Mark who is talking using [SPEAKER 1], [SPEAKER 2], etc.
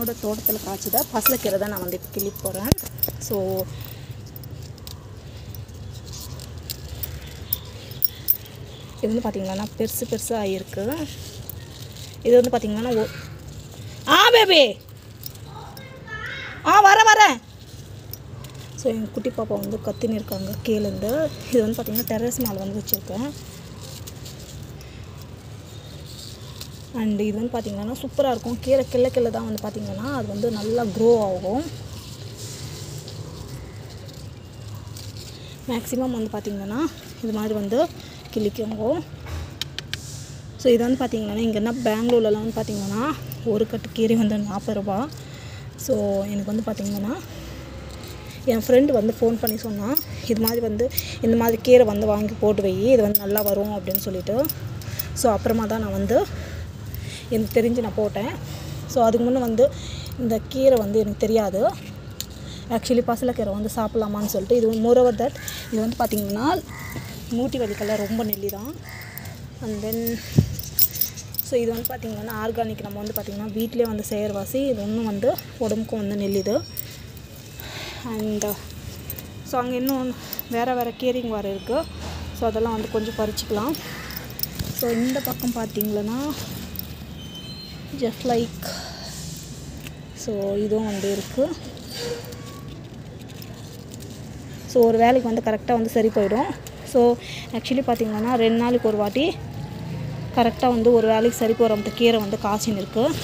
[SPEAKER 1] என்னோட தோட்டத்தில் காய்ச்சத? பசலக்கீரை தான் நான் வந்து இப்போ போகிறேன் ஸோ இது வந்து பார்த்திங்கன்னா பெருசு பெருசாக ஆகிருக்கு இது வந்து பார்த்திங்கன்னா ஓ ஆ பேபி ஆ வர வரேன் ஸோ எங்கள் குட்டி பாப்பா வந்து கத்தின்னு இருக்காங்க கீழேருந்து இது வந்து பார்த்திங்கன்னா டெரஸ் மேலே வந்து வச்சுருக்கேன். அண்ட் இது வந்து பார்த்திங்கன்னா சூப்பராக இருக்கும். கீரை கிள்ள கிள்ள தான் வந்து பார்த்திங்கன்னா அது வந்து நல்லா க்ரோ ஆகும். மேக்ஸிமம் வந்து பார்த்திங்கன்னா இது மாதிரி வந்து கிளிக்குங்க ஸோ இது வந்து பார்த்திங்கன்னா இங்கேன்னா பெங்களூர்லலாம் வந்து பார்த்திங்கன்னா ஒரு கட்டு கீரை வந்து நாற்பது ரூபா. ஸோ எனக்கு வந்து பார்த்திங்கன்னா என் ஃப்ரெண்டு வந்து ஃபோன் பண்ணி சொன்னான் இது மாதிரி வந்து இந்த மாதிரி கீரை வந்து வாங்கி போட்டு வை இது வந்து நல்லா வரும் அப்படின்னு சொல்லிட்டு. ஸோ அப்புறமா தான் நான் வந்து எனக்கு தெரிஞ்சு நான் போட்டேன். ஸோ அதுக்கு முன்னே வந்து இந்த கீரை வந்து எனக்கு தெரியாது. ஆக்சுவலி பசலக்கீரை வந்து சாப்பிட்லாமான்னு சொல்லிட்டு இது மோரோவர் தட் இது வந்து பார்த்திங்கன்னா மூட்டி வலிக்கெல்லாம் ரொம்ப நெல்லி தான் அண்ட் தென் ஸோ இது வந்து பார்த்திங்கன்னா ஆர்கானிக் நம்ம வந்து பார்த்திங்கன்னா வீட்டிலே வந்து செய்கிறவாசி இது ஒன்றும் வந்து உடம்புக்கும் வந்து நெல்லிது. அண்ட் ஸோ அங்கே இன்னும் வேறு வேறு கீரிங் வேறு இருக்குது ஸோ அதெல்லாம் வந்து கொஞ்சம் பறிச்சிக்கலாம். ஸோ இந்த பக்கம் பார்த்திங்கன்னா ஜஸ்ட் லைக் ஸோ இதுவும் வந்து இருக்குது ஸோ ஒரு வேலைக்கு வந்து கரெக்டாக வந்து சரி போயிடும். ஸோ ஆக்சுவலி பார்த்திங்கன்னா ரெண்டு நாளைக்கு ஒரு வாட்டி கரெக்டாக வந்து ஒரு வேலைக்கு சரி போகிற கீரை வந்து காய்ச்சின்னு இருக்குது